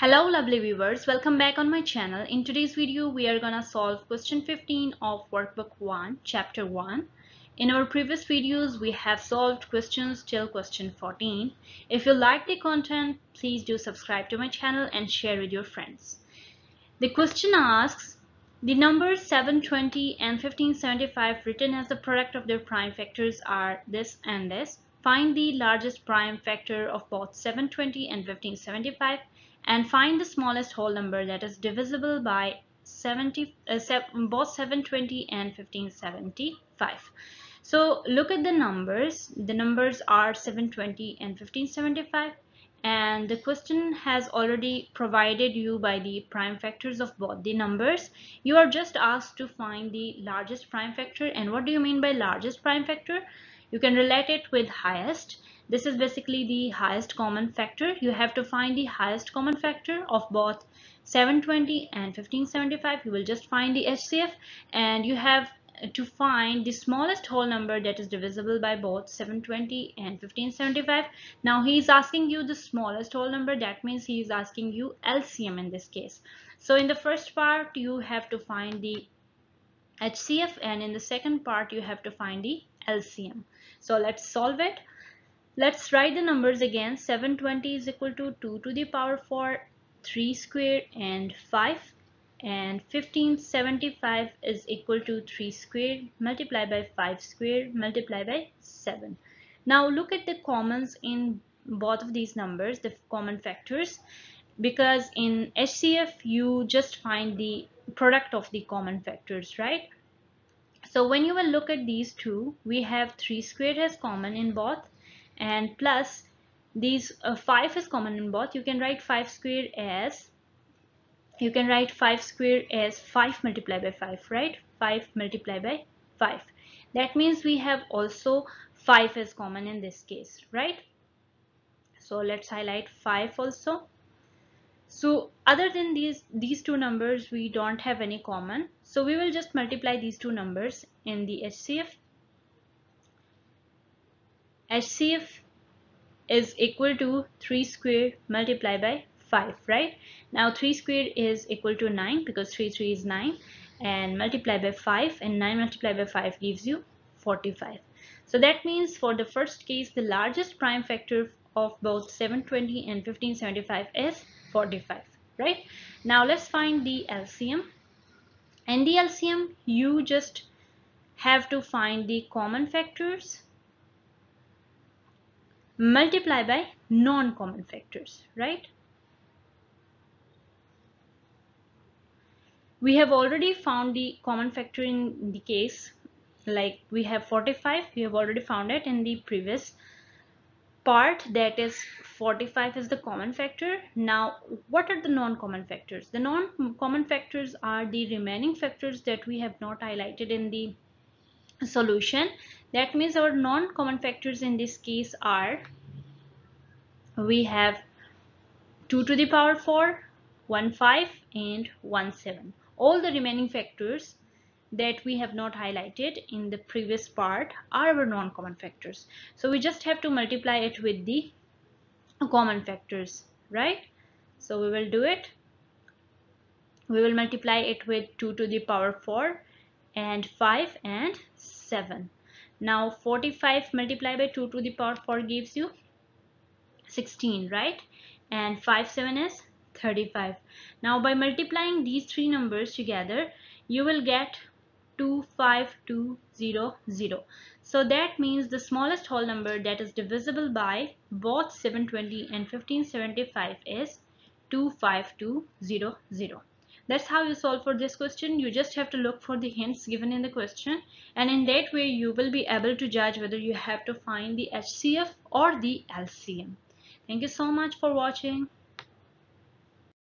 Hello lovely viewers, welcome back on my channel. In today's video we are gonna solve question 15 of workbook 1 chapter 1. In our previous videos we have solved questions till question 14. If you like the content please do subscribe to my channel and share with your friends. The question asks the numbers 720 and 1575 written as the product of their prime factors are this and this. Find the largest prime factor of both 720 and 1575 and find the smallest whole number that is divisible by 70 uh, both 720 and 1575 so look at the numbers. The numbers are 720 and 1575 and the question has already provided you by the prime factors of both the numbers. You are just asked to find the largest prime factor and what do you mean by largest prime factor you can relate it with highest this is basically the highest common factor. You have to find the highest common factor of both 720 and 1575. You will just find the HCF and you have to find the smallest whole number that is divisible by both 720 and 1575. Now he is asking you the smallest whole number. That means he is asking you LCM in this case. So in the first part you have to find the HCF and in the second part you have to find the LCM. So let's solve it. Let's write the numbers again. 720 is equal to 2 to the power 4, 3 square and 5 and 1575 is equal to 3 square multiplied by 5 square multiplied by 7. Now look at the commons in both of these numbers, the common factors because in HCF you just find the product of the common factors, right? So when you will look at these two, we have 3 squared as common in both and plus these uh, 5 is common in both. You can write 5 squared as you can write 5 squared as 5 multiplied by 5 right? 5 multiplied by 5 that means we have also 5 is common in this case right? So let's highlight 5 also. So other than these these two numbers we don't have any common. So we will just multiply these two numbers in the HCF HCF is equal to 3 square multiplied by 5 right? Now 3 square is equal to 9 because 3 3 is 9 and multiply by 5 and 9 multiplied by 5 gives you 45 so that means for the first case the largest prime factor of both 720 and 1575 is 45 right now let's find the LCM and the LCM you just have to find the common factors multiply by non-common factors, right? We have already found the common factor in the case like we have 45 we have already found it in the previous part that is 45 is the common factor. Now what are the non-common factors? The non-common factors are the remaining factors that we have not highlighted in the solution. That means our non-common factors in this case are we have 2 to the power 4 1 5 and 1 7 all the remaining factors that we have not highlighted in the previous part are our non-common factors. So we just have to multiply it with the common factors right? So we will do it. We will multiply it with 2 to the power 4 and 5 and 7 now 45 multiplied by 2 to the power 4 gives you 16 right? And 5 7 is 35 now by multiplying these three numbers together you will get 25200 so that means the smallest whole number that is divisible by both 720 and 1575 is 25200 that's how you solve for this question. You just have to look for the hints given in the question and in that way you will be able to judge whether you have to find the HCF or the LCM. Thank you so much for watching.